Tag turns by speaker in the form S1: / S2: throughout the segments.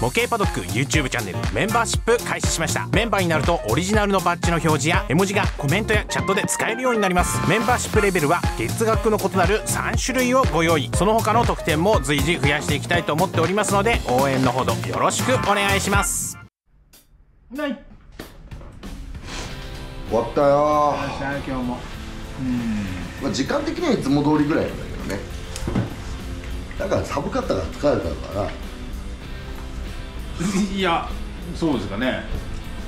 S1: 模型パドック YouTube チャンネルメンバーシップ開始しました。メンバーになるとオリジナルのバッジの表示や絵文字がコメントやチャットで使えるようになります。メンバーシップレベルは月額の異なる3種類をご用意。その他の特典も随時増やしていきたいと思っておりますので応援のほどよろしくお願いします。
S2: ない。
S3: 終わったよ。
S2: 今日も。
S3: まあ、時間的にはいつも通りぐらいなんだけどね。だから寒かったから疲れたから
S2: いやそうですかね。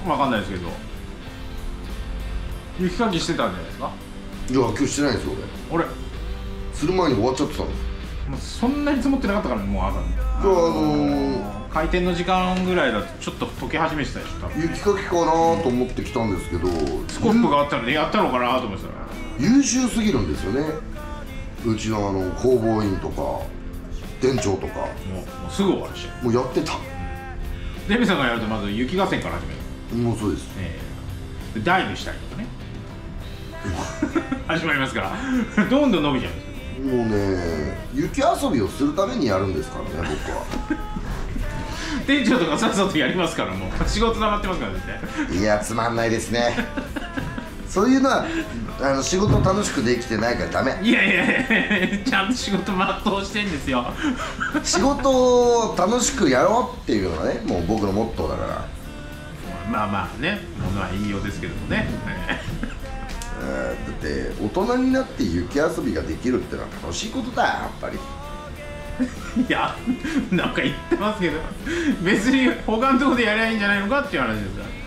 S2: わかんないですけど。雪かきしてたんじゃないですか？
S3: いや今日してないんですよ俺。
S2: 俺。
S3: する前に終わっちゃってたの。
S2: もうそんなに積もってなかったからねもう朝に。
S3: じゃああのー
S2: 開店の時間ぐらいだとちょっと溶け始めてたでしょ多分。
S3: 雪かきかなと思って来たんですけど
S2: スコップがあったのでやったのかなと思ってたら
S3: 優秀すぎるんですよね。うちのあの工房員とか店長とか。
S2: もうもうすぐ終わるし。
S3: もうやってた
S2: デミさんがやるとまず雪合戦から始める。
S3: もうそうです。
S2: ええ。でダイブしたりとかね。始まりますから。どんどん伸びちゃうんです。よ
S3: もうね雪遊びをするためにやるんですからね僕は。
S2: 店長とかさっさとやりますからもう。仕事溜まってますからですね
S3: いやつまんないですねそういうのはあの仕事楽しくできてないからダメ。
S2: いやいやいやちゃんと仕事全うしてんですよ。
S3: 仕事を楽しくやろうっていうのがねもう僕のモットーだから。
S2: まあまあねものは言いようですけどもね。
S3: えーだって大人になって雪遊びができるってのは楽しいことだよやっぱり。
S2: いやなんか言ってますけど別に他のとこでやりゃいいんじゃないのかっていう話ですから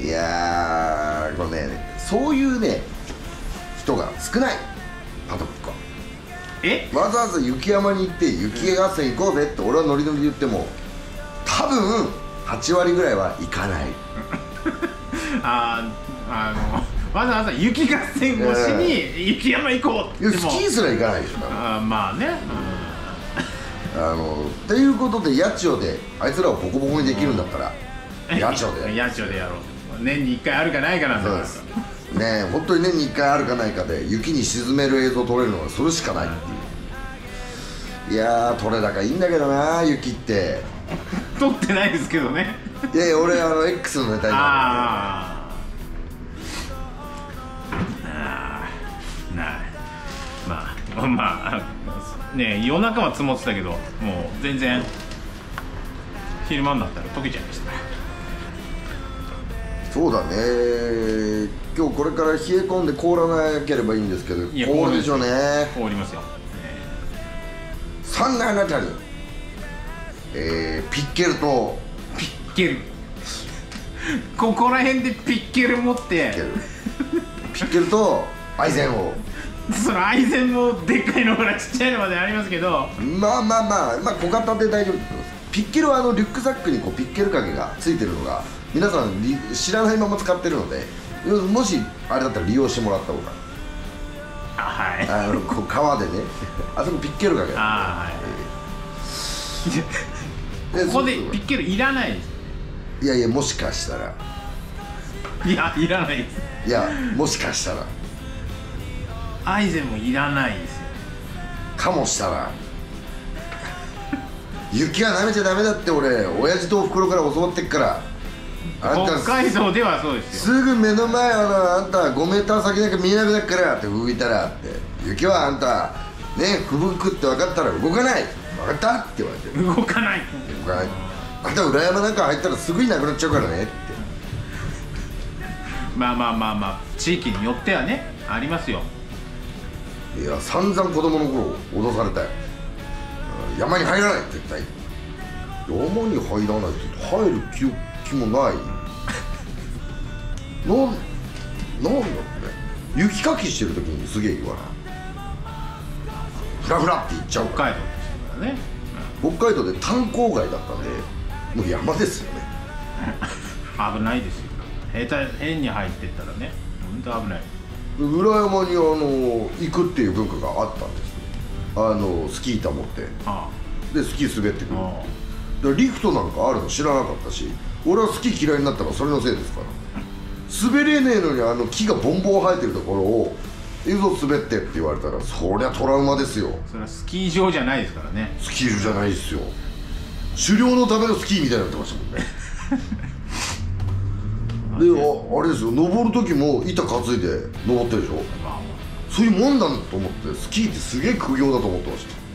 S3: いやーこれね。そういうね人が少ない。パドックは。
S2: え？
S3: わざわざ雪山に行って雪合戦行こうぜって俺はノリノリで言っても多分8割ぐらいは行かない。
S2: あーあのわざわざ雪合戦越しに雪山行こうっても。
S3: スキーすら行かないでしょ
S2: あーまあね、
S3: あのっていうことで八千代であいつらをボコボコにできるんだったら
S2: うん、
S3: 八千代で
S2: 八千代でやろう年に1回あるかないかなんだから
S3: そうです。ねえ本当に年に1回あるかないかで雪に沈める映像撮れるのはそれしかないっていう。いやー撮れ高いいんだけどな雪って。
S2: 撮ってないですけどね。
S3: いやいや俺あの X のネタにな
S2: あーあまあまあね夜中は積もってたけどもう全然昼間になったら溶けちゃいました
S3: そうだね。今日これから冷え込んで凍らなければいいんですけど
S2: いや
S3: 凍るでしょうね。
S2: 凍りますよ、
S3: そんなあなたにえー、ピッケルと。
S2: ピッケル。ここら辺でピッケル持って。
S3: ピッケル。とアイゼンを。
S2: そのアイゼンもでっかいのからちっちゃいのまでありますけど。
S3: まあまあまあまあ小型で大丈夫ピッケルはあのリュックサックにこうピッケル掛けがついてるのが皆さんり知らないまま使ってるのでもしあれだったら利用してもらった方が。
S2: あはい。
S3: あのこう川でね あそこピッケル掛け
S2: あはい。
S3: で
S2: ここでピッケルいらない
S3: いやいやもしかしたら。
S2: いやいらないです
S3: いやもしかしたら。
S2: アイゼンもいらないですよ。
S3: かもしたら。雪は舐めちゃダメだって俺親父とおふくろから教わってっから
S2: 北海道ではそうです
S3: す
S2: よ
S3: ぐ目の前あのあんた5メーター先だけ見えなくなるからって吹いたらって雪はあんたね吹雪って分かったら動かない。分かったって言われて
S2: 動かない。
S3: 動かない。あんた裏山なんか入ったらすぐになくなっちゃうからねって。
S2: まあまあまあまあ地域によってはねありますよ。
S3: いや散々子供の頃脅されたよ。うん山に入らない絶対。山に入らないって入る気気もない。なんなんだろうね。雪かきしてる時にすげえ言わない。フラフラって言っちゃう
S2: 北海道ですからね、
S3: 北海道で炭鉱街だったんでもう山ですよね。
S2: う ん危ないですよ。下手変に入ってったらね本当危ない。
S3: 裏山にあの行くっていう文化があったんです。あのスキー板持って。
S2: あ
S3: でスキー滑ってくる。リフトなんかあるの知らなかったし俺はスキー嫌いになったのはそれのせいですから。滑れねえのにあの木がボンボン生えてるところを「いいぞ滑って」って言われたらそりゃトラウマですよ。
S2: それはスキー場じゃないですからね。
S3: スキー場じゃないですよ。狩猟のためのスキーみたいになってましたもんね。でああれですよ。登る時も板担いで登ってるでしょ。
S2: まあ。
S3: そういうもんだと思ってスキーってすげえ苦行だと思ってました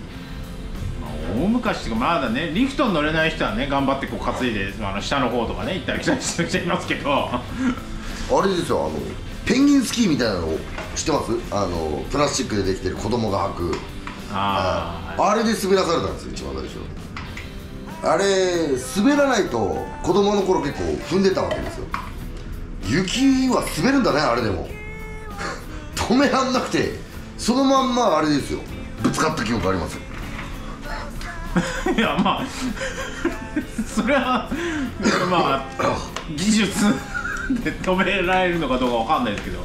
S2: 大昔っていうかまだねリフトに乗れない人はね頑張ってこう担いであの下の方とかね行ったり来たりしていますけど。
S3: あれですよあのペンギンスキーみたいなの知ってます？あのプラスチックでできてる子供が履く。
S2: あ
S3: あれで滑らされたんですよ一番最初。あれ滑らないと子供の頃結構踏んでたわけですよ。雪は滑るんだねあれでも。止めらんなくてそのまんまあれですよ。ぶつかった記憶ありますよ。
S2: あ いやまあ それはまあ技術で止められるのかどうかわかんないですけど。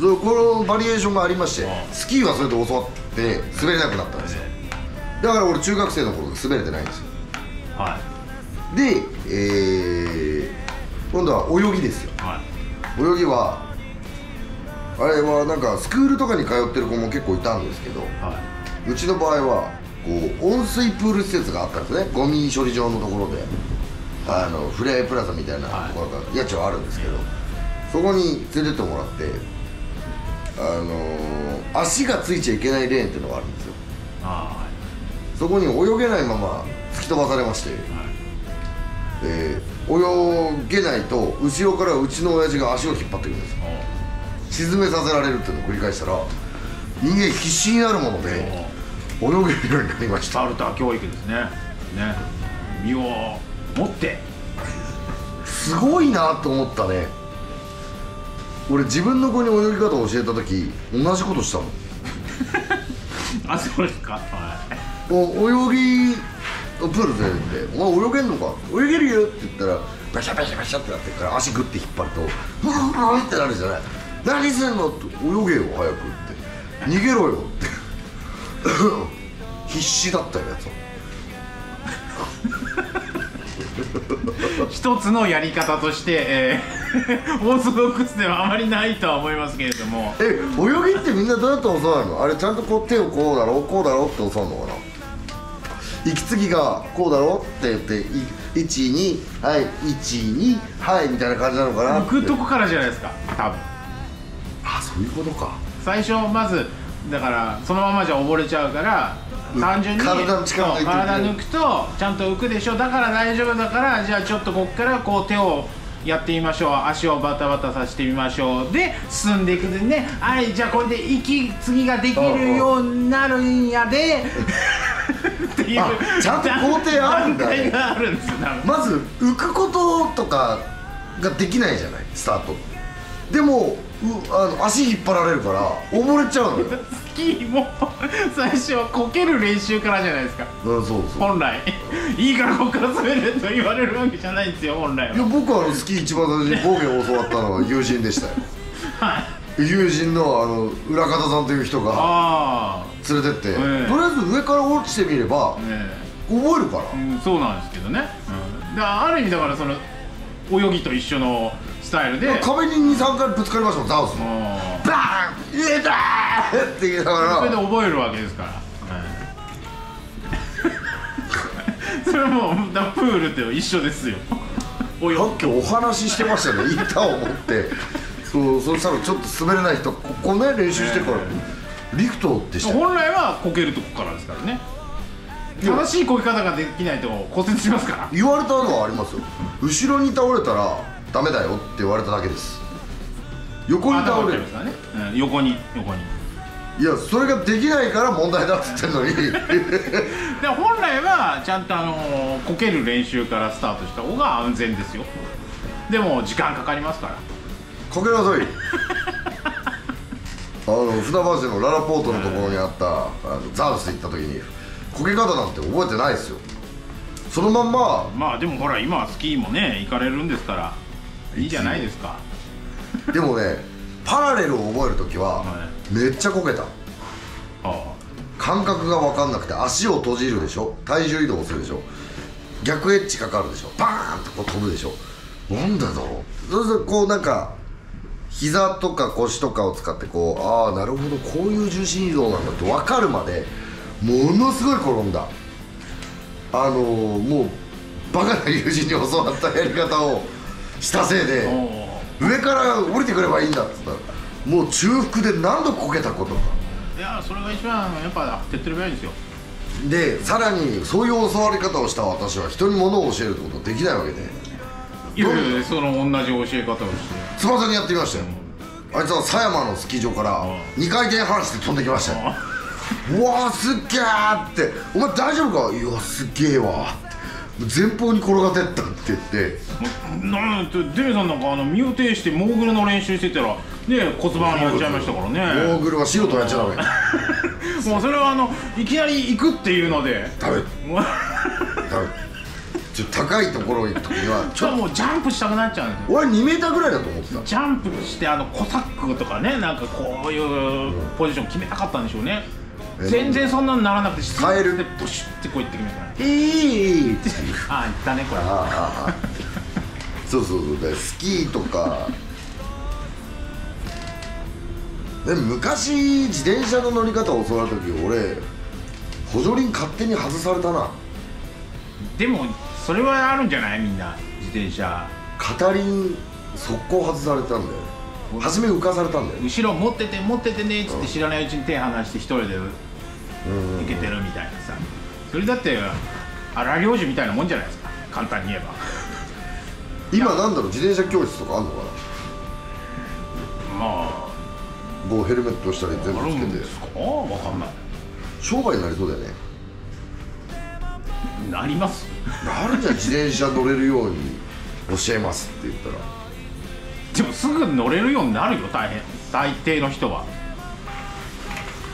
S3: そうこのバリエーションがありまして
S2: うん。
S3: スキーはそれで教わって滑れなくなったんですよ。だから俺中学生の頃滑れてないんですよ。
S2: は
S3: で、えー今度は泳ぎですよ。
S2: いはい。
S3: 泳ぎはあれはなんかスクールとかに通ってる子も結構いたんですけど
S2: は
S3: うちの場合はこう温水プール施設があったんですね。ゴミ処理場のところで。あのフレアプラザみたいな
S2: はい。
S3: ところが家賃あるんですけど。そこに連れてってもらってあのー足がついちゃいけないレーンっていうのがあるんですよ。そこに泳げないまま突き飛ばされまして、
S2: ーはい。
S3: えー泳げないと後ろからうちの親父が足を引っ張ってくるんです。沈めさせられるっていうのを繰り返したら人間必死になるもので
S2: お
S3: 泳げるようになりました。
S2: スパルタ教育ですね。ね。身を持って。
S3: すごいなと思ったね。俺自分の子に泳ぎ方を教えた時同じことしたもん
S2: あそうですか。はい。
S3: お泳ぎプール連れてって「お前泳げんのか？泳げるよ」って言ったらバシャバシャバシャってなってから足グッて引っ張ると「ふんふん」ってなるじゃない「何すんの?」って「泳げよ早く」って「逃げろよ」って 必死だったよやつは
S2: 一つのやり方として、えーオーソドックスではあまりないとは思いますけれども。
S3: え泳ぎってみんなどうやって教わるの？あれちゃんとこう手をこうだろうこうだろうって教わるのかな？息継ぎがこうだろうって言って12はい12はいみたいな感じなのかなって。
S2: 浮くとこからじゃないですか多分。
S3: あそういうことか。
S2: 最初まずだからそのままじゃ溺れちゃうから
S3: うん。
S2: 単純に
S3: 体の力抜
S2: 体抜くとちゃんと浮くでしょ。だから大丈夫だからじゃあちょっとこっからこう手をやってみましょう。足をバタバタさせてみましょう。で進んでいくでね。はいじゃあこれで息継ぎができるようになるんやで。っていう
S3: あちゃんと工程あるんだね。
S2: があるんです
S3: まず浮くこととかができないじゃないスタート。でもうあの足引っ張られるから溺れちゃうのよ。
S2: スキーも最初はこける練習からじゃないですか。
S3: うんそうそう。
S2: 本来。いいからこっから滑れと言われるわけじゃないんですよ本来
S3: いや
S2: は
S3: 僕はあのスキー一番最初に防御を教わったのは友人でしたよ。
S2: はい。
S3: 友人のあの裏方さんという人が
S2: あ
S3: 連れてって、
S2: ええ。
S3: とりあえず上から落ちてみれば
S2: あね
S3: 覚えるから、
S2: うんそうなんですけどね、うん、だからある意味だからその泳ぎと一緒のスタイルで。
S3: 壁に23回ぶつかりましたもんザウスの
S2: うん。
S3: バーン！入れたー！って言いなが
S2: それで
S3: ら
S2: 覚えるわけですから、うん それはもプールって一緒ですよ。泳
S3: さっきお話ししてましたね。板を持って。そうそしたらちょっと滑れない人ここね練習してから、リフトでした。よ
S2: 本来はこけるとこからですからね。正しいこぎ方ができないと骨折しますから。
S3: 言われたのはありますよ。後ろに倒れたらダメだよって言われただけです。横に倒れる。
S2: ね、うん、横に横に。
S3: いやそれができないから問題だっつってんのに。
S2: で本来はちゃんとあのーこける練習からスタートした方が安全ですよ。でも時間かかりますから。
S3: かけなさい。あの船橋のララポートのところにあったあのザウス行った時にこけ方なんて覚えてないですよ。そのまんま。
S2: まあでもほら今はスキーもね行かれるんですからいいじゃないですか。
S3: でもねパラレルを覚える時は
S2: は
S3: めっちゃこけた。
S2: あ
S3: 感覚が分かんなくて足を閉じるでしょ。体重移動するでしょ。逆エッジかかるでしょ。バーンとこう飛ぶでしょ。なんでだろう。そうするとこうなんか膝とか腰とかを使ってこうああなるほど。こういう重心移動なんだって分かるまでものすごい転んだ。あのーもうバカな友人に教わったやり方をしたせいで
S2: お
S3: 上から降りてくればいいんだっつったらもう中腹で何度こけたことか。
S2: いやそれが一番やっぱ手っ取り早いですよ。
S3: でさらにそういう教わり方をした私は人に物を教えるってことはできないわけで
S2: いやいやその同じ教え方をして。
S3: 翼にやってみましたよ。あいつは狭山のスキー場から2回転半して飛んできましたよ。うわーすっげーって「お前大丈夫か?」「いやすっげえわ」前方に転がってったって言って。
S2: なんてデメさんなんかあの身を挺してモーグルの練習してたらね骨盤やっちゃいましたから
S3: モ
S2: ね
S3: ーグルは素人やっちゃダメ。
S2: もうそれはあのいきなり行くっていうので。
S3: ダメ。ダメ。ちょ高いところに行く時にはち
S2: ちょ
S3: ょ
S2: っと。もうジャンプしたくなっちゃうんですよ。
S3: 俺2メーターぐらいだと思ってた。
S2: ジャンプしてあのコサックとかねなんかこういうポジション決めたかったんでしょうね。
S3: え
S2: 全然そんなのならなくて
S3: 変える？
S2: でプシュってこういってきましたね
S3: いいって
S2: ああ言ったねこれ。
S3: ああそうそうそう。でスキーとか。で昔自転車の乗り方を教わる時俺補助輪勝手に外されたな。
S2: でもそれはあるんじゃない？みんな自転車。
S3: 片輪速攻外されたんだよね初め浮かされたんだよ。ね
S2: 後ろ持ってて持っててねっつって知らないうちに手離して一人で
S3: うん
S2: いけてるみたいなさ。それだって荒領事みたいなもんじゃないですか。簡単に言えば。
S3: 今なんだろう？自転車教室とかあんのかな？
S2: まあ。
S3: こうヘルメットしたり全部つけて。
S2: んですか？わかんない。
S3: 商売になりそうだよね。
S2: なります。
S3: あるじゃん。自転車乗れるように教えますって言ったら
S2: でもすぐ乗れるようになるよ大変。大抵の人は。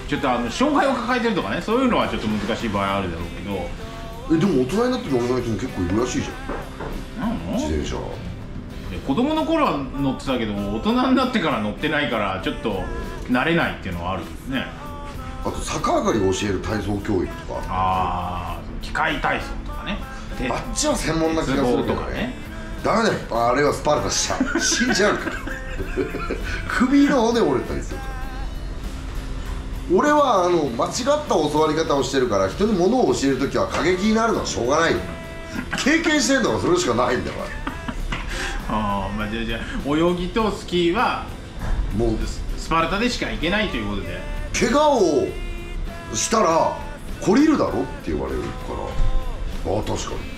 S2: ちょっとあの障害を抱えてるとかねそういうのはちょっと難しい場合あるだろうけど。
S3: えでも大人になって乗れない人も結構いるらしいじゃん。
S2: なの？
S3: 自転車。
S2: で子供の頃は乗ってたけど大人になってから乗ってないからちょっと慣れないっていうのはあるんですね。
S3: あと逆上がりを教える体操教育とか。
S2: ああ機械体操とかね。で
S3: あっちは専門な気がするけ
S2: 鉄
S3: どねダメだよ。あれはスパルタした。死んじゃうから。首の骨折れたりするから。俺はあの間違った教わり方をしてるから人に物を教える時は過激になるのはしょうがない。よ経験してんだからそれしかないんだから。
S2: ああまあじゃあじゃあ泳ぎとスキーは
S3: もう
S2: スパルタでしか行けないということで。
S3: 怪我をしたら懲りるだろ？って言われるから。ああ確かに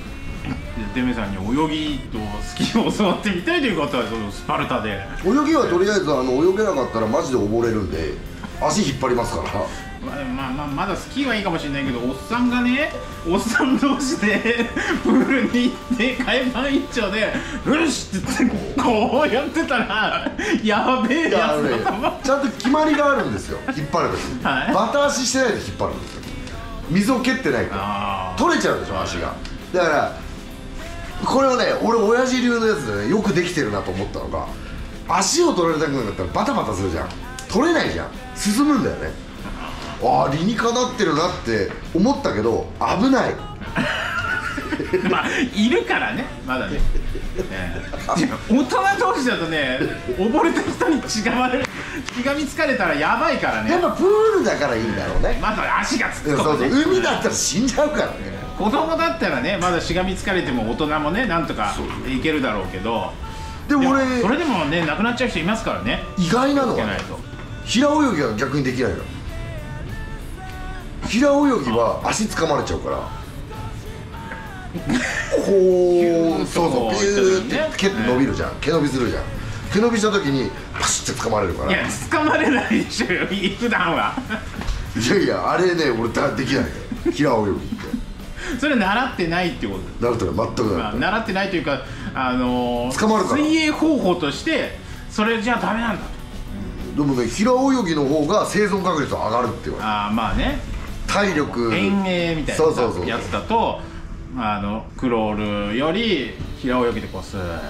S2: デメさんに泳ぎとスキーを教わってみたいという方はそのスパルタで。
S3: 泳ぎはとりあえずあの泳げなかったらマジで溺れるんで足引っ張りますから。
S2: まあまあまあまだスキーはいいかもしれないけどおっさんがねおっさん同士でプールに行って海パン一丁で「よし!」って言ってこうやってたらやべえ
S3: いや
S2: つだと思う。
S3: ちゃんと決まりがあるんですよ引っ張る時に、
S2: はい。
S3: バタ足してないで引っ張るんですよ。水を蹴ってないから。
S2: あ
S3: 取れちゃうでしょ足が。だからこれはね俺親父流のやつでねよくできてるなと思ったのが足を取られたくなかったらバタバタするじゃん。取れないじゃん。進むんだよね。ああ理にかなってるなって思ったけど危ない。
S2: あ まあいるからね。まだね、え え。大人同士だとね溺れた人に血がまれる。血が見つかれたらやばいからね。
S3: やっぱプールだからいいんだろうね。
S2: まだ足がつ
S3: そうそう。海だったら死んじゃうからね
S2: 子供だったらねまだしがみつかれても大人もねなんとかいけるだろうけど。
S3: でも俺
S2: それでもね亡くなっちゃう人いますからね。
S3: 意外なのはね
S2: いけないと。
S3: 平泳ぎは逆にできないの。平泳ぎは足掴まれちゃうから。こうそうそう。ピューって蹴って伸びるじゃん。毛伸びするじゃん。毛伸びした時にパシッて掴まれるから。い
S2: いや掴まれないでしょ普段は。
S3: やいやあれね俺だできないの。よ平泳ぎ
S2: それ習ってないってこと
S3: なるとか全くな
S2: まあ、
S3: る
S2: 習ってないというかあのー
S3: 捕まるから
S2: 水泳方法としてそれじゃダメなんだと。
S3: でもね平泳ぎの方が生存確率は上がるって言われる。
S2: ああまあね。
S3: 体力
S2: 遠泳みたいなやつだとあのクロールより平泳ぎでこうスーッ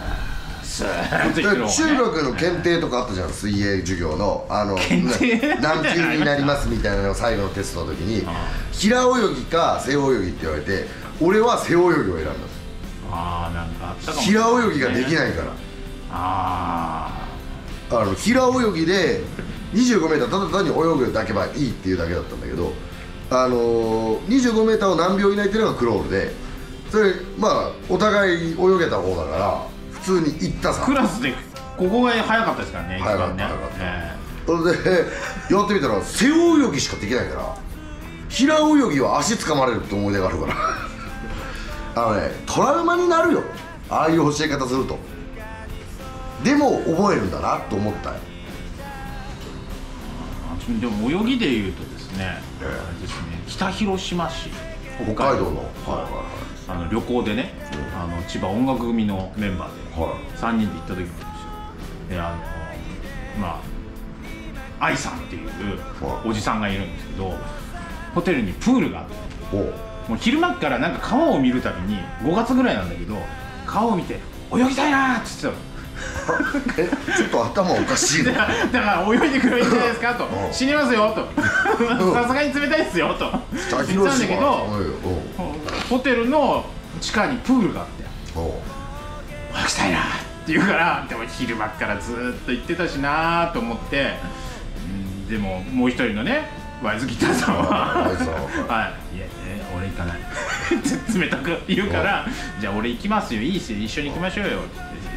S3: 中学の検定とかあったじゃん水泳授業の。あの何級になりますみたいなの最後のテストの時に平泳ぎか背泳ぎって言われて俺は背泳ぎを選んだ
S2: ああなんかあったかも
S3: 平泳ぎができないから。
S2: あ
S3: あの平泳ぎで 25m ただ単に泳ぐだけばいいっていうだけだったんだけどあのー、25メーターを何秒以内っていうのがクロールでそれまあお互い泳げた方だから普通に行ったさ。
S2: クラスでここが早かったですからね一
S3: 早かった
S2: 番ね
S3: 早かった。
S2: え
S3: それでやってみたら背泳ぎしかできないから平泳ぎは足掴まれるって思い出があるから。あのねトラウマになるよ。ああいう教え方すると。でも覚えるんだなと思ったよ。
S2: えでも泳ぎでいうとですね、あれですね北広島市
S3: 北海道。の。は
S2: あの旅行でね、あの千葉音楽組のメンバーで
S3: いはい。はい
S2: 3人で行った時なんですよ。であのまあ愛さんっていう
S3: はい。
S2: おじさんがいるんですけどホテルにプールがあってもう昼間っからなんか川を見るたびに5月ぐらいなんだけど川を見て泳ぎたいなーって言って
S3: えちょっと頭おかしいの
S2: たのだから泳いでくればいいんじゃないですかと。
S3: うん。
S2: 死にますよと。さすがに冷たいですよと。
S3: 北
S2: 言ってたんだけどホテルの地下にプールがあって
S3: おう。おう
S2: 泳ぎたいなって言うからでも昼間っからずーっと行ってたしなーと思ってうんでももう一人のねワイズギターさんは
S3: は。
S2: はい、いや、え俺行かない。って冷たく言うから、じゃあ俺行きますよ、いいっすよ、一緒に行きましょうよ。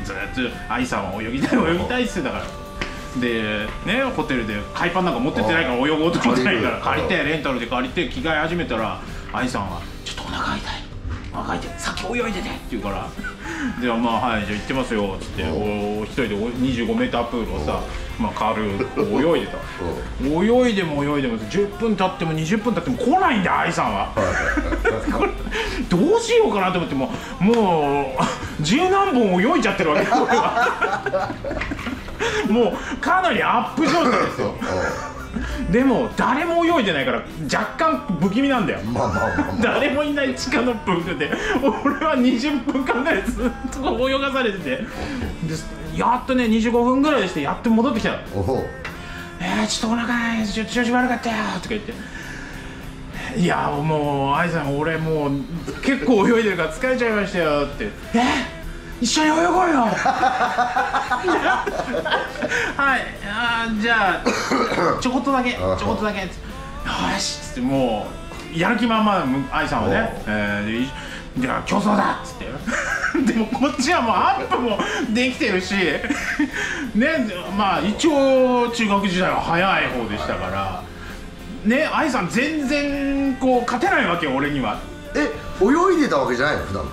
S2: ずーっと愛さんは泳ぎたい、泳ぎたいっすよだから。で、ね、ホテルで海パンなんか持ってってないから泳ごうと思ってないから
S3: 借りる。
S2: 借りて、レンタルで借りて、着替え始めたら、愛さんは、ちょっとお腹痛い。お腹痛い先泳いでてって言うから。でまあはいじゃあ行ってますよっつって。お一人でお25メータープールをさまあ軽く泳いでた。泳いでも泳いでも10分経っても20分経っても来ないんだよ愛さんは。これどうしようかなと思ってもうもう十何本泳いじゃってるわけ もうかなりアップ状態ですよでも誰も泳いでないから若干不気味なんだよ。
S3: まあまあまあまあ。
S2: 誰もいない地下のプールで。俺は20分間ぐらいずっと泳がされてて。でやっとね25分ぐらいしてやっと戻ってきたの。えー、ちょっとお腹ちょっと調子悪かったよとか言って。いやもう愛さん俺もう結構泳いでるから疲れちゃいましたよって。え？一緒に泳ごうよ。はい。あーじゃあちょこっとだけちょこっとだけ。よしっつってもうやる気満々む愛さんはね。えーじゃあ競争だっつって。でもこっちはもうアップもできてるし。ねまあ一応中学時代は早い方でしたから。ね愛さん全然こう勝てないわけよ俺には。
S3: え泳いでたわけじゃないの普段か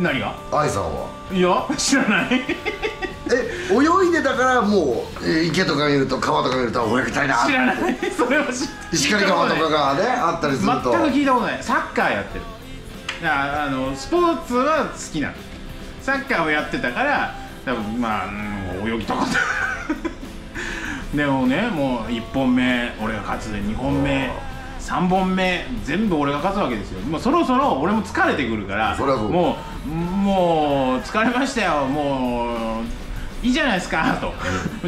S2: 何が？
S3: ら愛さんは？い
S2: や知らない。
S3: え泳いでたからもう、えー池とか見ると川とか見ると泳ぎたいな。
S2: 知らない。それは知
S3: 石狩川とかがねあったりする
S2: 全く
S3: と
S2: 聞いたことない。サッカーやってる。ああのスポーツは好きなの。サッカーをやってたから多分まあうん泳ぎたかった。でもねもう1本目俺が勝つ2本目3本目全部俺が勝つわけですよ。もうそろそろ俺も疲れてくるから
S3: そりゃそう
S2: もうもう疲れましたよもういいじゃないですかと。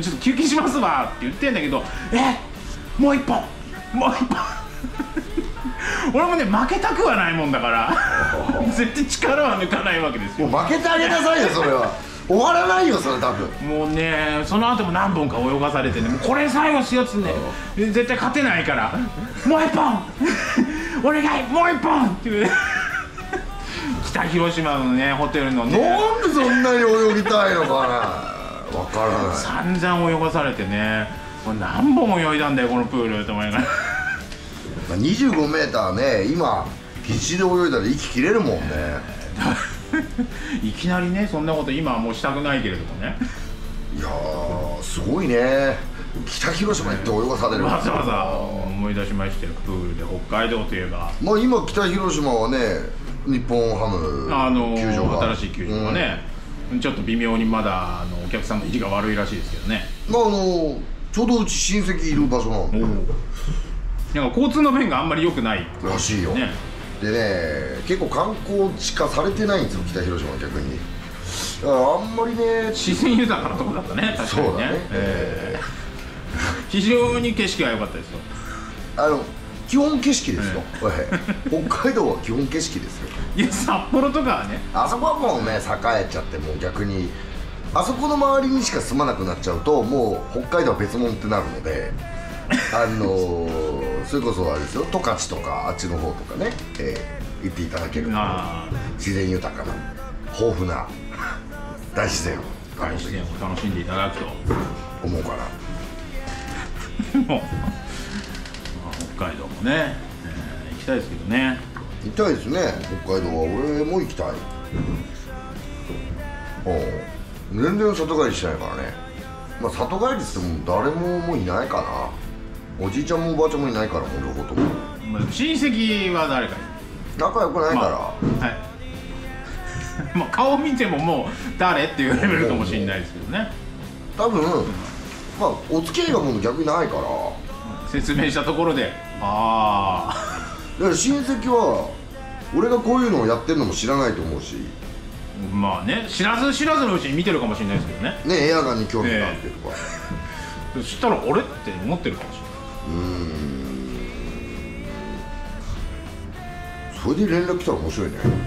S2: ちょっと休憩しますわって言ってんだけどえもう一本もう一本。俺もね負けたくはないもんだから 絶対力は抜かないわけですよ。
S3: もう負けてあげなさいよそれは。終わらないよそれ多分。
S2: もうねその後も何本か泳がされてねもうこれ最後っすよっつってね。絶対勝てないからもう一本。お願いもう一本っていう北広島のねホテルのね。
S3: なんでそんなに泳ぎたいのかな。わからない。
S2: 散々泳がされてね。もう何本も泳いだんだよこのプールと思いながら。
S3: まあ25メーターね今必死で泳いだら息切れるもんね。
S2: いきなりねそんなこと今はもうしたくないけれどもね。
S3: いやーすごいね。北広島行って泳がされる。
S2: わざわざ思い出しましたよプールで北海道といえば。
S3: まあ今北広島はね日本ハム
S2: あの
S3: 球場が。
S2: 新しい球場がね、ちょっと微妙にまだあのお客さんの入りが悪いらしいですけどね。
S3: うんまああのちょうどうち親戚いる場所なんで、
S2: なんか交通の便があんまり良くない。
S3: らしいよ、
S2: ね。
S3: でね結構観光地化されてないんですよ北広島は逆に。だからあんまりね
S2: 自然豊かなとこだったね確かにね。
S3: そうだね。
S2: えー。非常に景色が良かったですよ。
S3: あの基本景色ですよ、はい北海道は基本景色ですよ。
S2: いや札幌とかはね。
S3: あそこはもうね栄えちゃってもう逆にあそこの周りにしか住まなくなっちゃうともう北海道は別物ってなるので あのー、それこそあれですよ。十勝とかあっちの方とかね、えー、行っていただけると
S2: あ
S3: 自然豊かな豊富な大自然を
S2: あ大自然を楽しんでいただくと。
S3: 思うかな。
S2: もうまあ北海道もね、えー行きたいですけどね。
S3: 行きたいですね。北海道は。俺も行きたい。うん。全然里帰りしないからね。まあ里帰りっつっても誰ももういないかな。おじいちゃんもおばあちゃんもいないからもう両方とも。
S2: まあ親戚は誰かいる。
S3: 仲良くないから、
S2: まあはい。まあ顔見てももう誰っていうレベルかもしれないですけどね。
S3: 多分まあお付き合いがもう逆にないから。
S2: 説明したところであ
S3: だから親戚は俺がこういうのをやってるのも知らないと思うし。
S2: あまあね知らず知らずのうちに見てるかもしれないですけどね。
S3: ねエアガンに興味があってとか、
S2: そしたら俺って思ってるかもし
S3: うーん。それで連絡来たら面白いね。
S2: れない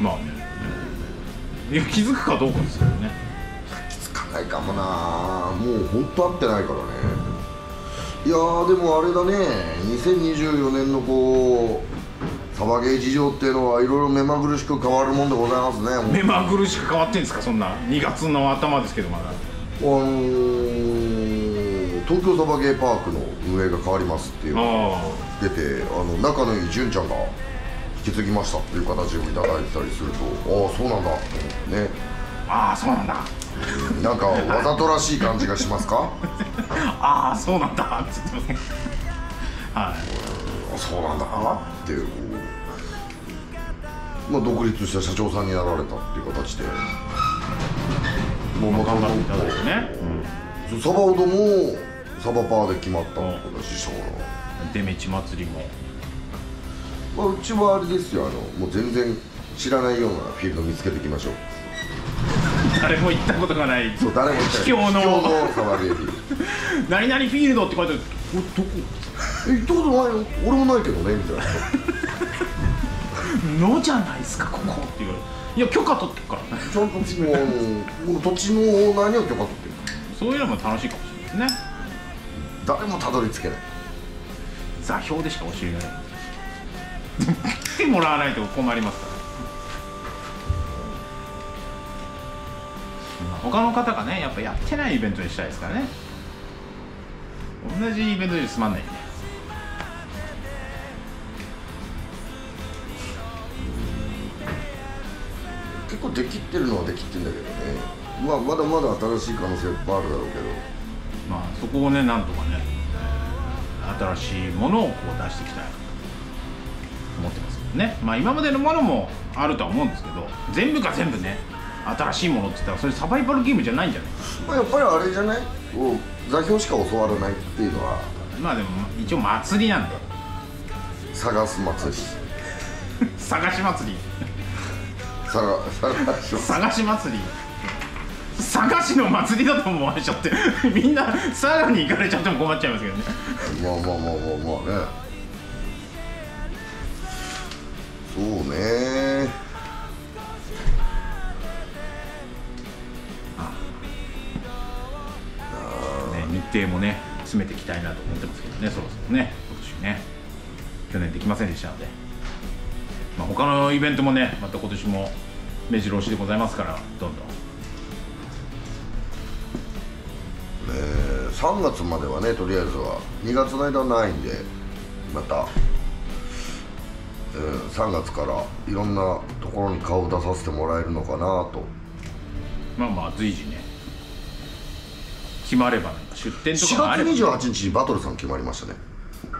S2: まあね。いや気づくかどうかですけどね。
S3: つかないかもな。もう本当会ってないからねいやーでもあれだね。2024年のこうサバゲー事情っていうのはいろいろ目まぐるしく変わるもんでございますね。
S2: 目まぐるしく変わってんですか？そんな2月の頭ですけどまだ。
S3: あのー、東京サバゲーパークの運営が変わりますっていうのが
S2: あ
S3: 出てあの仲のいい純ちゃんが引き継ぎましたっていう形をいただいてたりするとああそうなんだ。と思ってね。
S2: あああそうなんだ
S3: なんかわざとらしい感じがしますか？
S2: ああそうなんだ。って言ってますはい。
S3: あそうなんだ。なっていう。まあ独立した社長さんになられたっていう形で。もう
S2: 頑張っていただいてね、
S3: そうサバオドもサバパーで決まったって形でしたから、
S2: 出目地祭りも。
S3: まあ、うちはあれですよ。あのもう全然知らないようなフィールド見つけていきましょう
S2: 誰も行ったことがない
S3: そう誰も言ってない
S2: 秘境の
S3: サバゲー
S2: 何々フィールドって書いてある。おどこ
S3: え行ったことないよ俺もないけどねみたいな。
S2: のじゃないですかここって言われるいや許可取ってるから
S3: ちゃんともう土地のオーナーには許可取ってる。
S2: そういうのも楽しいかもしれないですね。
S3: 誰もたどり着けない。
S2: 座標でしか教えない。来てもらわないと困りますから他の方がねやっぱやってないイベントにしたいですからね。同じイベントで済まんないんで。
S3: 結構できってるのはできってんだけどね。まあまだまだ新しい可能性いっぱいあるだろうけど。
S2: まあそこをねなんとかね新しいものをこう出していきたいなと思ってますけどね。まあ今までのものもあるとは思うんですけど全部が全部ね新しいものって言ったらそれサバイバルゲームじゃないんじゃない？
S3: まあやっぱりあれじゃない？座標しか教わらないっていうのは。
S2: まあでも一応祭りなんで。
S3: 探す祭り。
S2: 探し祭り。
S3: 探探し
S2: 探し祭り。探しの祭りだと思われちゃってみんな佐賀に行かれちゃっても困っちゃいますけどね。
S3: まあまあまあまあまあね。そうね
S2: ね日程もね詰めていきたいなと思ってますけどねそろそろね今年ね。去年できませんでしたので、まあ、他のイベントもねまた今年も目白押しでございますからどんどん。
S3: えー3月まではねとりあえずは。2月の間はないんでまた、えー3月からいろんなところに顔を出させてもらえるのかなと。
S2: まあまあ随時ね決まれば出店と
S3: 4
S2: かがあれば
S3: 月28日にバトルさん決まりましたね。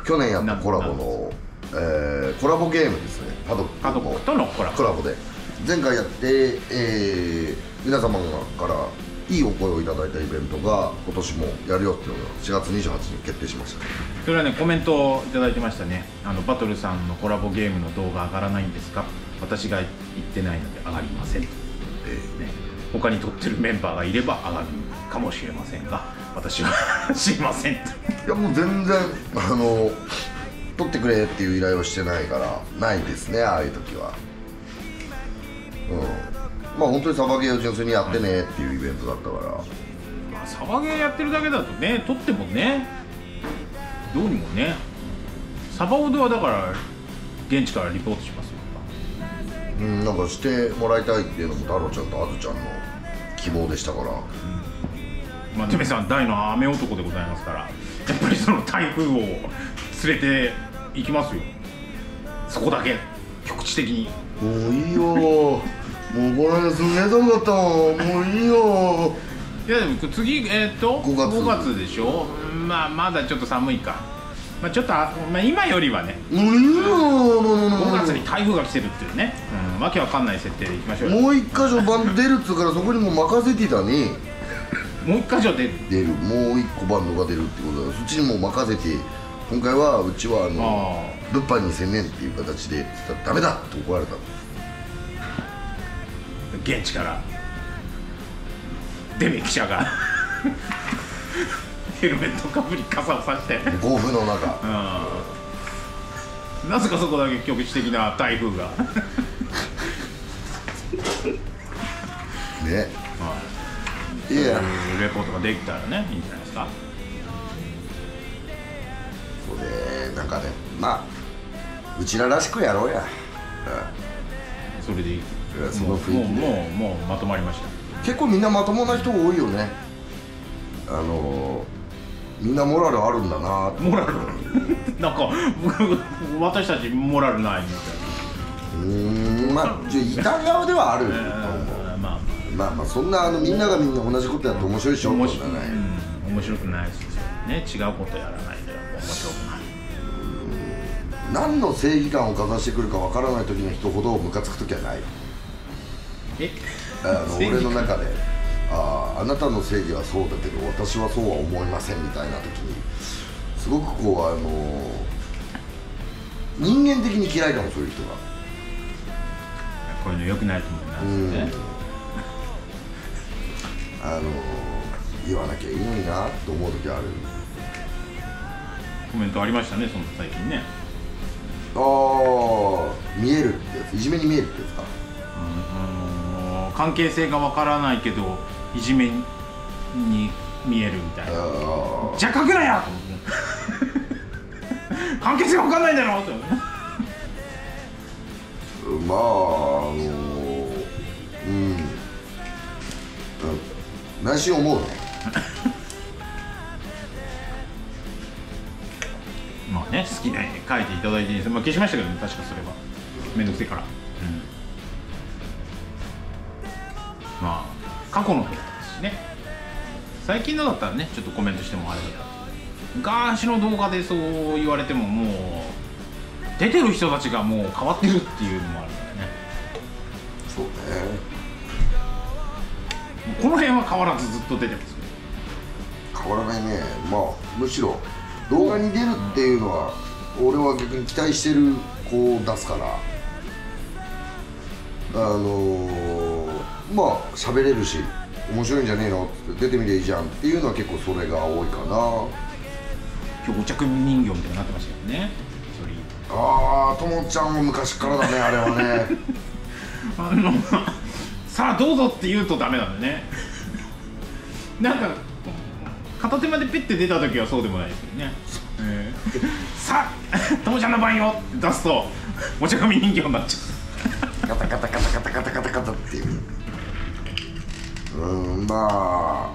S3: 去年やったコラボの、えーコラボゲームですね。パドック
S2: との。コラボ。
S3: コラボで。前回やって、えー皆様からいいお声をいただいたイベントが今年もやるよっていうのが4月28日に決定しました。ね
S2: それはねコメントをいただいてましたね。あのバトルさんのコラボゲームの動画上がらないんですか？私が言ってないので上がりません。と、
S3: え。
S2: ね、他に撮ってるメンバーがいれば上がるかもしれませんが私は 知りません。
S3: いやもう全然あの撮ってくれっていう依頼をしてないからないですねああいう時は。うん。まあ本当にサバゲーを純粋にやってねっていうイベントだったから。
S2: あサバゲーやってるだけだとね取ってもねどうにもね。サバオドはだから現地からリポートしますよ。
S3: うんなんかしてもらいたいっていうのも太郎ちゃんとあずちゃんの希望でしたから
S2: まあ、てめさん大の雨男でございますからやっぱりその台風を連れて行きますよ。そこだけ局地的に。
S3: もういいよ。もうこの間すんげえ寒かった。もういいよ。
S2: いやでも次えっ、と
S3: 5月。
S2: 5月でしょ？まあまだちょっと寒いか。まあちょっとあ、まあ、今よりはね。
S3: もういいよ。もうもうもう。も
S2: 5月に台風が来てるっていうね、うん、わけわかんない設定でいきましょうよ。
S3: もう一箇所バンド出るっつうからそこにも任せてたに
S2: もう一箇所出る。
S3: 出る。もう一個バンドが出るってことだそっちにも任せて今回はうちはあの
S2: あ
S3: 物販に専念っていう形でダメだって怒られたの。
S2: 現地から。デメ記者が。ヘルメットかぶり傘をさして。
S3: 暴風の中。
S2: うんなぜかそこだけ局地的な台風が。
S3: ね。いや
S2: レポートができたらねいいんじゃないですか？
S3: そうねなんかねまあうちららしくやろうや、
S2: それでいい。
S3: うん、その雰囲気で。
S2: もうもうもうまとまりました
S3: 結構みんなまともな人多いよねあのみんなモラルあるんだな
S2: モラルなんか私たちモラルないみた
S3: うーんまあイタリアではあると
S2: いな、
S3: 思う
S2: うんまあ
S3: まあまあそんなあのみんながみんな同じことやって面白いでしょ
S2: 面白
S3: そんなね
S2: うん。面白くないですよ。ね違うことやらないで面白くない。
S3: 何の正義感をかざしてくるかわからない時の人ほどムカつく時はない。
S2: え？
S3: あの俺の中であああなたの正義はそうだけど私はそうは思いませんみたいな時にすごくこうあの人間的に嫌いかもそういう人が
S2: こういうの良くないと思います
S3: うん。
S2: ね
S3: あの言わなきゃいいのになと思う時ある。
S2: コメントありましたねその最近ね。
S3: ああ見えるってやつ。いじめに見えるってやつか。
S2: うん関係性がわからないけどいじめに見えるみたいな。
S3: あ
S2: じゃあ書くなやと思って。関係性わかんないんだろって思って
S3: ーまああの内心思うね。
S2: まあね好きな絵描いていただいていいです。まあ消しましたけどね確かそれは。めんどくせえから、うん、まあ過去のことですしね。最近のだったらねちょっとコメントしてもあれだった昔の動画でそう言われてももう出てる人たちがもう変わってるっていうのもあるからね。
S3: そうね
S2: この辺は変わらずずっと出てますよ
S3: 変わらないね。まあむしろ動画に出るっていうのは俺は逆に期待してる子を出すから。あのー、まあ喋れるし面白いんじゃねえの？って出てみりゃいいじゃんっていうのは結構それが多いかな。
S2: 今日お茶組人形みたいになってましたけどね
S3: ああともちゃんも昔からだねあれはね。
S2: あのさあどうぞって言うとダメなんだね。なんか片手までペッて出た時はそうでもないですけどね、えーさあともちゃんの番よって出すとお茶組人形になっちゃ
S3: カタカタカタカタカタカタカタっていううんまあ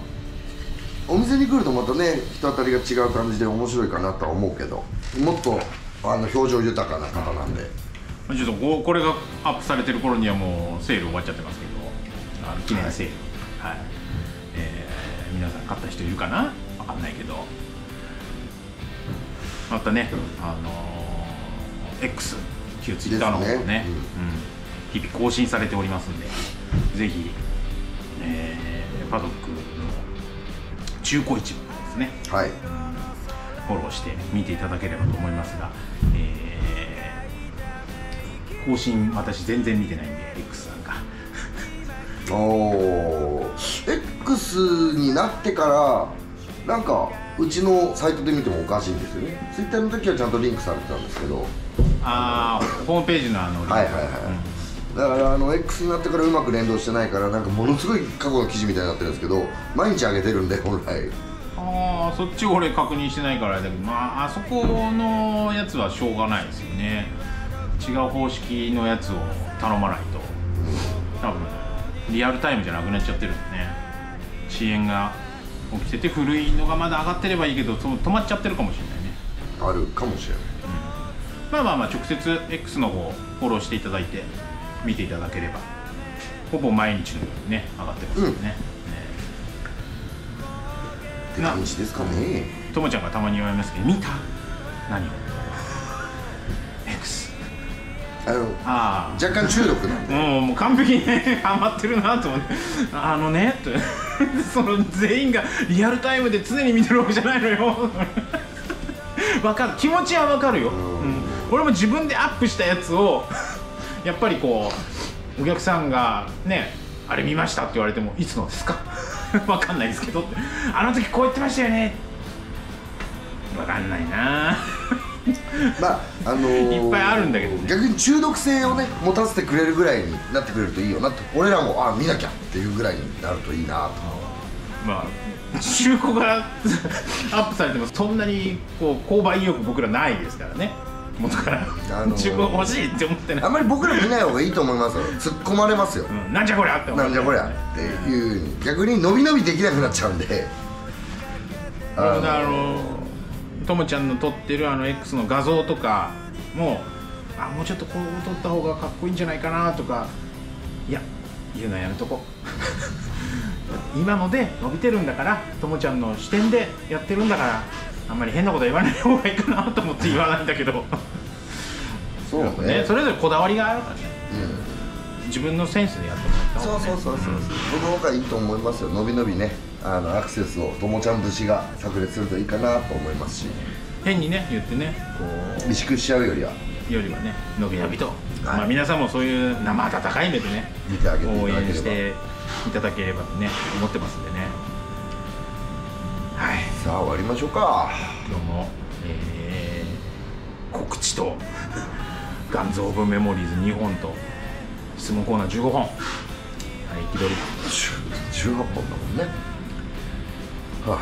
S3: お店に来るとまたね人当たりが違う感じで面白いかなとは思うけどもっとあの表情豊かな方なんで
S2: うちょっとここれがアップされてる頃にはもうセール終わっちゃってますけどあの記念セールはい、えー皆さん買った人いるかな？わかんないけど。またねあのー X 旧ツイッターの方もね
S3: ね。
S2: うん、日々更新されておりますんでぜひ、えーパドックの中古市場ですね。
S3: はい。
S2: フォローして見ていただければと思いますが、えー更新私全然見てないんで X さんが
S3: おー。X になってからなんかうちのサイトで見てもおかしいんですよね。Twitter の時はちゃんとリンクされてたんですけど。
S2: ああホームページのあのリンク
S3: はいはい。はいだからあの X になってからうまく連動してないからなんかものすごい過去の記事みたいになってるんですけど毎日上げてるんで本来。
S2: ああそっち俺確認してないからだけどまああそこのやつはしょうがないですよね。違う方式のやつを頼まないと。多分リアルタイムじゃなくなっちゃってるんでね。遅延が起きてて古いのがまだ上がってればいいけどその止まっちゃってるかもしれないね。
S3: あるかもしれない。
S2: まあまあまあ直接 X の方フォローしていただいて見ていただければほぼ毎日のようにね上がってますよね、ね。
S3: って感じですかね。
S2: ともちゃんがたまに言われますけど見た？何を？
S3: あの
S2: ああ。
S3: 若干中毒なんで。
S2: もうもう完璧にねハマってるなと思って。あのねって その全員がリアルタイムで常に見てるわけじゃないのよ。わかる。気持ちはわかるよ、うん、俺も自分でアップしたやつを やっぱりこうお客さんがねあれ見ましたって言われてもいつのですか？わかんないですけどって。あの時こう言ってましたよね。わかんないな
S3: まああのー
S2: いっぱいあるんだけどね。
S3: 逆に中毒性をね持たせてくれるぐらいになってくれるといいよなって俺らもあ見なきゃっていうぐらいになるといいなと。
S2: まあ中古がアップされてもそんなにこう購買意欲僕らないですからね。元から、
S3: あのー
S2: 中古欲しいって思ってない。
S3: あんまり僕ら見ない方がいいと思いますよ。突っ込まれますよ。
S2: うん、なんじゃこりゃって思う。
S3: なんじゃこりゃっていう逆に伸び伸びできなくなっちゃうんで。
S2: あのあのともちゃんの撮ってるあの X の画像とかもあもうちょっとこう撮った方がかっこいいんじゃないかなとかいや言うのはやめとこう。今ので伸びてるんだからともちゃんの視点でやってるんだからあんまり変なこと言わない方がいいかなと思って言わないんだけど。
S3: そうね。
S2: ねそれぞれこだわりがあるからね自分のセンスでやってもらった
S3: そう
S2: 方が、ね、
S3: そうそうそうその方がいいと思いますよ。伸び伸びね。あのアクセスをともちゃん節が炸裂するといいかなと思いますし。
S2: 変にね言ってねこ
S3: 萎縮しちゃうよりは。
S2: うよりはね伸び伸びと、まあ、皆さんもそういう生温かい目でね
S3: 見てあげてい
S2: 応援していただければとね思ってますんでね。はい。
S3: さあ終わりましょうか。
S2: 今日も、えー告知と。ガンズ・オブ・メモリーズ2本と質問コーナー15本。はい気取り
S3: 18本だもんね。は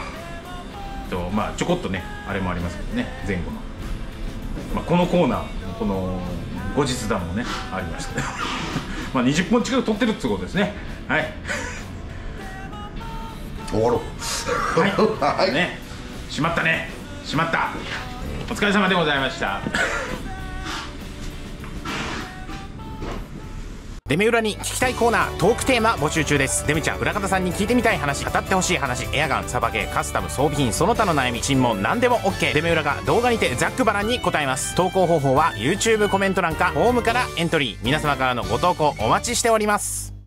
S2: とまあちょこっとねあれもありますけどね前後の、まあ、このコーナーこの後日談もねありました。け どまあ20本近く取ってるってことですね。はい。
S3: あ終わろう。
S2: はい、
S3: はい。
S2: ね。しまったね。しまった。お疲れ様でございました
S1: デメ裏に聞きたいコーナートークテーマ募集中です。デメちゃん裏方さんに聞いてみたい話語ってほしい話エアガンサバゲーカスタム装備品その他の悩み尋問何でも OK デメ裏が動画にてざっくばらんに答えます。投稿方法は YouTube コメント欄かホームからエントリー。皆様からのご投稿お待ちしております。